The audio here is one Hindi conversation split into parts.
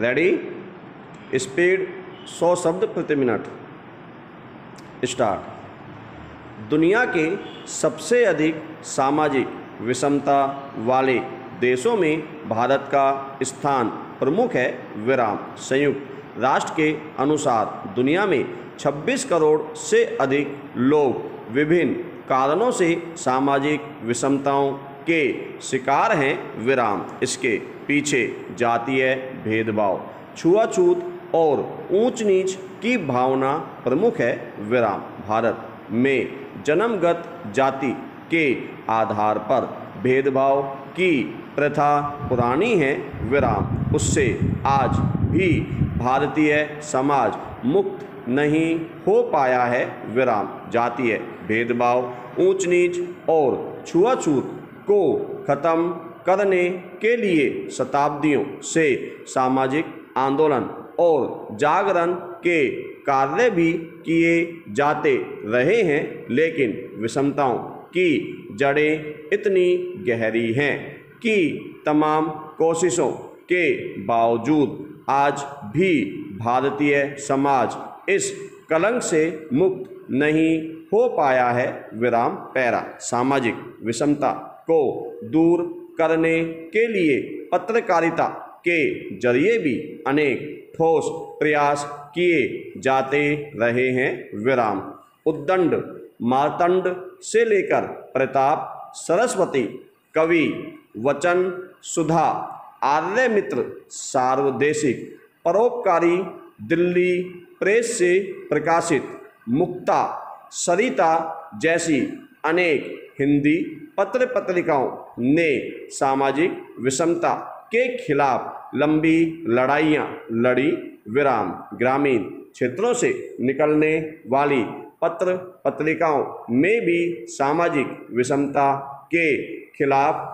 रेडी स्पीड 100 शब्द प्रति मिनट. स्टार्ट दुनिया के सबसे अधिक सामाजिक विषमता वाले देशों में भारत का स्थान प्रमुख है विराम, संयुक्त राष्ट्र के अनुसार दुनिया में 26 करोड़ से अधिक लोग विभिन्न कारणों से सामाजिक विषमताओं के शिकार हैं विराम. इसके पीछे जातीय भेदभाव। छुआछूत और ऊंच नीच की भावना प्रमुख है विराम। भारत में जन्मगत जाति के आधार पर भेदभाव की प्रथा पुरानी है विराम। उससे आज भी भारतीय समाज मुक्त नहीं हो पाया है विराम। जातीय भेदभाव ऊंच नीच और छुआछूत को खत्म करने के लिए शताब्दियों से सामाजिक आंदोलन और जागरण के कार्य भी किए जाते रहे हैं, लेकिन विषमताओं की जड़ें इतनी गहरी हैं कि तमाम कोशिशों के बावजूद आज भी भारतीय समाज इस कलंक से मुक्त नहीं हो पाया है, विराम पैरा। सामाजिक विषमता को दूर करने के लिए पत्रकारिता के ज़रिए भी अनेक ठोस प्रयास किए जाते रहे हैं। विराम। उद्दंड, मार्तंड से लेकर प्रताप, सरस्वती, कवि, वचन, सुधा, आर्य मित्र, सार्वदेशिक, परोपकारी, दिल्ली प्रेस से प्रकाशित मुक्ता, सरिता जैसी अनेक हिंदी पत्र पत्रिकाओं ने सामाजिक विषमता के खिलाफ लंबी लड़ाइयाँ लड़ी विराम ग्रामीण क्षेत्रों से निकलने वाली पत्र पत्रिकाओं में भी सामाजिक विषमता के खिलाफ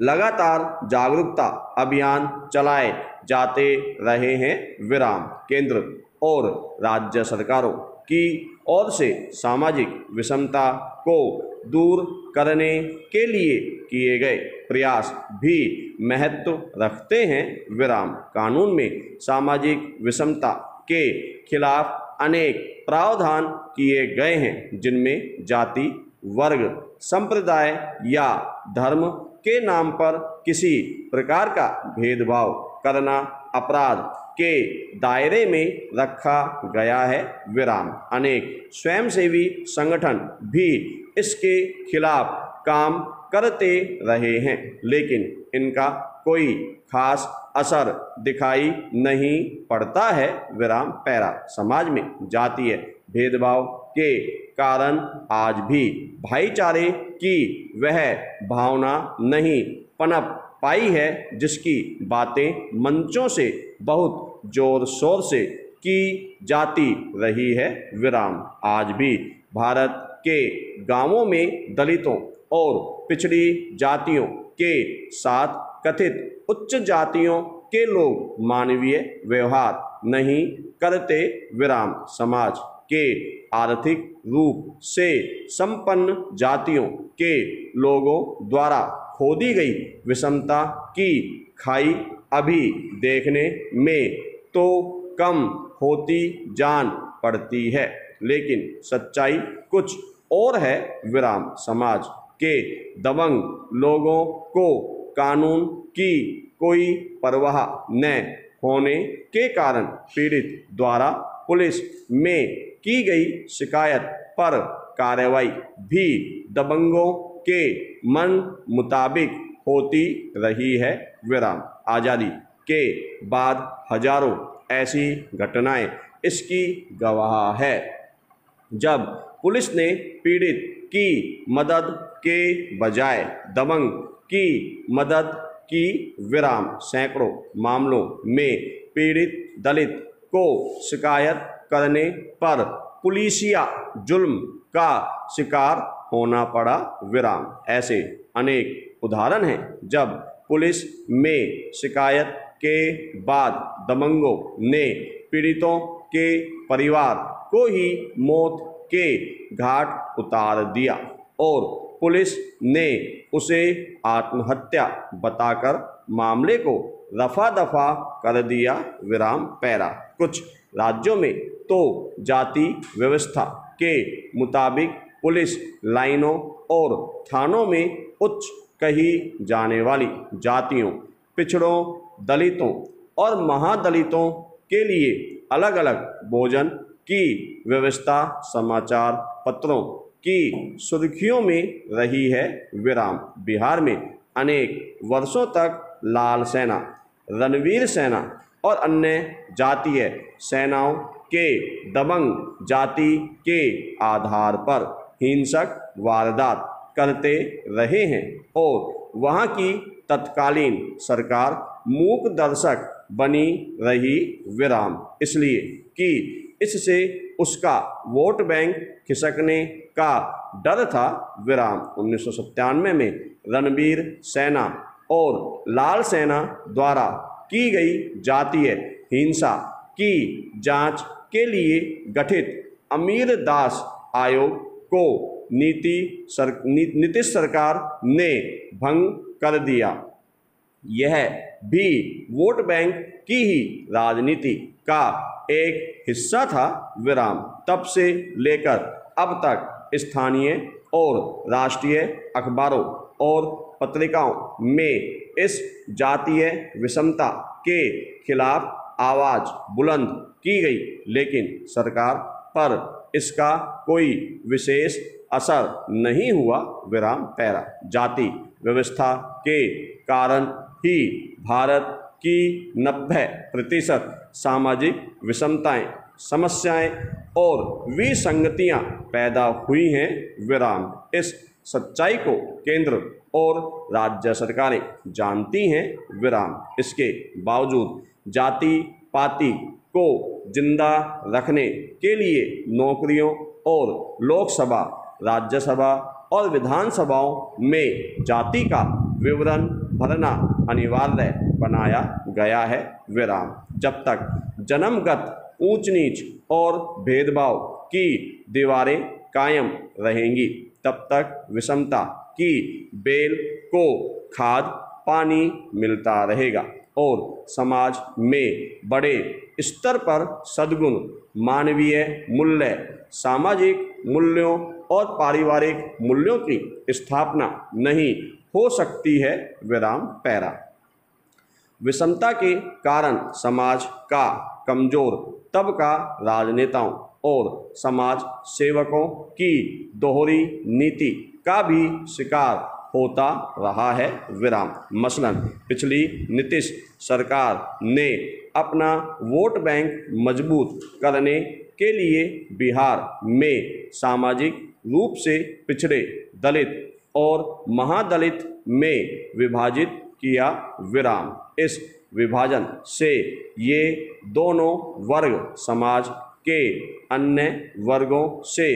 लगातार जागरूकता अभियान चलाए जाते रहे हैं विराम केंद्र और राज्य सरकारों। की ओर से सामाजिक विषमता को दूर करने के लिए किए गए प्रयास भी महत्व रखते हैं। विराम, कानून में सामाजिक विषमता के खिलाफ अनेक प्रावधान किए गए हैं, जिनमें जाति, वर्ग, संप्रदाय या धर्म के नाम पर किसी प्रकार का भेदभाव करना अपराध के दायरे में रखा गया है विराम। अनेक स्वयंसेवी संगठन भी इसके खिलाफ काम करते रहे हैं, लेकिन इनका कोई खास असर दिखाई नहीं पड़ता है। विराम पैरा समाज में जातीय भेदभाव के कारण आज भी भाईचारे की वह भावना नहीं, पनप पाई है, जिसकी बातें मंचों से, बहुत ज़ोर शोर से की जाती रही है विराम। आज भी भारत के गाँवों में दलितों और पिछड़ी जातियों के साथ कथित उच्च जातियों के लोग मानवीय व्यवहार नहीं करते विराम। समाज के आर्थिक रूप से संपन्न जातियों के लोगों द्वारा खोदी गई विषमता की खाई अभी देखने में तो कम होती जान पड़ती है। लेकिन सच्चाई कुछ और है विराम। समाज के दबंग लोगों को कानून की कोई परवाह न होने के कारण पीड़ित द्वारा पुलिस में की गई शिकायत पर कार्रवाई भी दबंगों के मन मुताबिक होती रही है विराम। आज़ादी के बाद हज़ारों ऐसी घटनाएँ इसकी गवाह है। जब पुलिस ने पीड़ित की मदद के बजाय दबंग की मदद की, विराम सैकड़ों मामलों में पीड़ित दलित को शिकायत करने पर पुलिसिया जुल्म का शिकार होना पड़ा विराम। ऐसे अनेक उदाहरण हैं, जब पुलिस में शिकायत के बाद दबंगों ने पीड़ितों के परिवार को ही मौत के घाट उतार दिया और पुलिस ने उसे आत्महत्या बताकर मामले को रफा दफ़ा कर दिया विराम पैरा। कुछ राज्यों में तो जाति व्यवस्था के मुताबिक पुलिस लाइनों और थानों में उच्च कही जाने वाली जातियों, पिछड़ों, दलितों और महादलितों के लिए अलग अलग भोजन की व्यवस्था समाचार पत्रों की सुर्खियों में रही है विराम। बिहार में अनेक वर्षों तक लाल सेना, रणवीर सेना और अन्य जातीय सेनाओं के दबंग जाति के आधार पर हिंसक वारदात करते रहे हैं और वहाँ की तत्कालीन सरकार मूक दर्शक बनी रही विराम। इसलिए कि इससे उसका वोट बैंक खिसकने का डर था विराम। उन्नीस में रणबीर सेना और लाल सेना द्वारा की गई जातीय हिंसा की जाँच के लिए गठित अमीर दास आयोग को नीति सर नीतीश सरकार ने भंग कर दिया। यह भी वोट बैंक की ही राजनीति का एक हिस्सा था विराम। तब से लेकर अब तक स्थानीय और राष्ट्रीय अखबारों और पत्रिकाओं में इस जातीय विषमता के खिलाफ आवाज़ बुलंद की गई, लेकिन सरकार पर इसका कोई विशेष असर नहीं हुआ विराम पैरा। जाति व्यवस्था के कारण ही भारत की नब्बे प्रतिशत सामाजिक विषमताएँ, समस्याएँ और विसंगतियाँ पैदा हुई हैं विराम। इस सच्चाई को केंद्र और राज्य सरकारें जानती हैं विराम। इसके बावजूद जाति पाति को ज़िंदा रखने के लिए नौकरियों और लोकसभा, राज्यसभा और विधानसभाओं में जाति का विवरण भरना अनिवार्य बनाया गया है विराम। जब तक जन्मगत ऊंच नीच और भेदभाव की दीवारें कायम रहेंगी, तब तक विषमता की बेल को खाद पानी मिलता रहेगा। और समाज में बड़े स्तर पर सद्गुण, मानवीय मूल्य, सामाजिक मूल्यों और पारिवारिक मूल्यों की स्थापना नहीं हो सकती है विराम पैरा। विषमता के कारण समाज का कमज़ोर तबका राजनेताओं और समाज सेवकों की दोहरी नीति का भी शिकार होता रहा है विराम। मसलन, पिछली नीतीश सरकार ने अपना वोट बैंक मज़बूत करने के लिए बिहार में सामाजिक रूप से पिछड़े दलित और महादलित में विभाजित किया विराम। इस विभाजन से ये दोनों वर्ग समाज के अन्य वर्गों से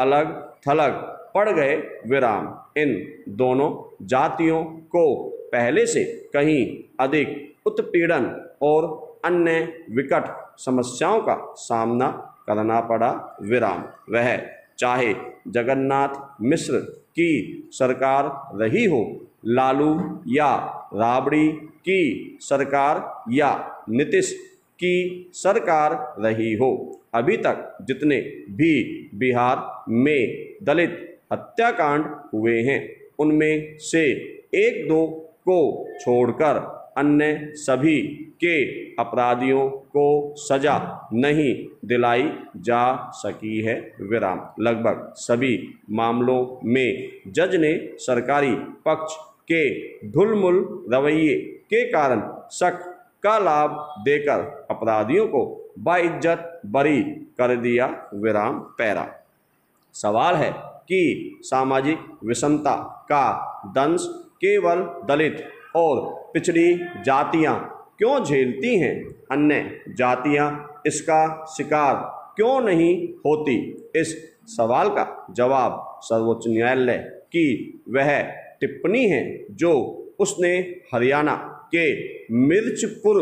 अलग थलग पड़ गए विराम। इन दोनों जातियों को पहले से कहीं अधिक उत्पीड़न और अन्य विकट समस्याओं का सामना करना पड़ा विराम। वह चाहे जगन्नाथ मिश्र की सरकार रही हो, लालू या राबड़ी की सरकार या नीतीश की सरकार रही हो, अभी तक जितने भी बिहार में दलित हत्याकांड हुए हैं। उनमें से एक दो को छोड़कर अन्य सभी के अपराधियों को सजा नहीं दिलाई जा सकी है। विराम। लगभग सभी मामलों में जज ने सरकारी पक्ष के ढुलमुल रवैये के कारण शक का लाभ देकर अपराधियों को बाइज्जत बरी कर दिया। विराम, पैरा। सवाल है कि सामाजिक विषमता का दंश केवल दलित और पिछड़ी जातियाँ क्यों झेलती हैं? अन्य जातियाँ इसका शिकार क्यों नहीं होती? इस सवाल का जवाब सर्वोच्च न्यायालय की वह टिप्पणी है जो उसने हरियाणा के मिर्चपुर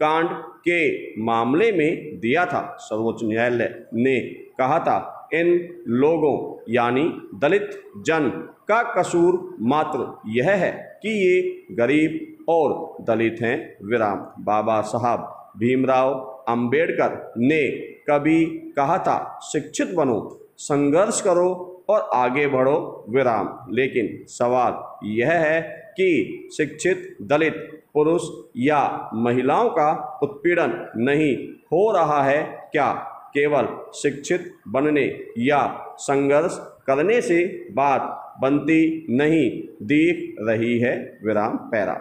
कांड के मामले में दिया था। सर्वोच्च न्यायालय ने कहा था इन लोगों, यानी दलित जन, का कसूर मात्र यह है कि ये गरीब और दलित हैं। विराम। बाबा साहब भीमराव अंबेडकर ने कभी कहा था, शिक्षित बनो, संघर्ष करो और आगे बढ़ो। विराम। लेकिन सवाल यह है कि शिक्षित, दलित, पुरुष या महिलाओं का उत्पीड़न नहीं हो रहा है क्या? केवल शिक्षित बनने या संघर्ष करने से बात बनती नहीं, दिख रही है विराम पैरा।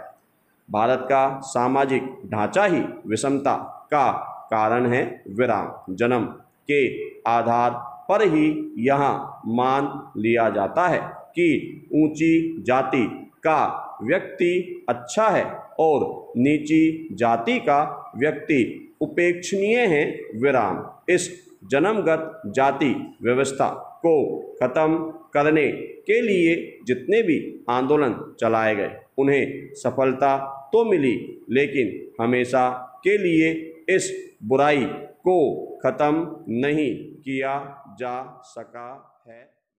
भारत का सामाजिक ढांचा ही विषमता का कारण है विराम। जन्म के आधार पर ही यहाँ मान लिया जाता है कि ऊँची जाति का व्यक्ति अच्छा है और नीची जाति का व्यक्ति उपेक्षणीय है विराम। इस जन्मगत जाति व्यवस्था को खत्म करने के लिए जितने भी आंदोलन चलाए गए, उन्हें सफलता तो मिली, लेकिन हमेशा के लिए इस बुराई को खत्म नहीं किया जा सका है।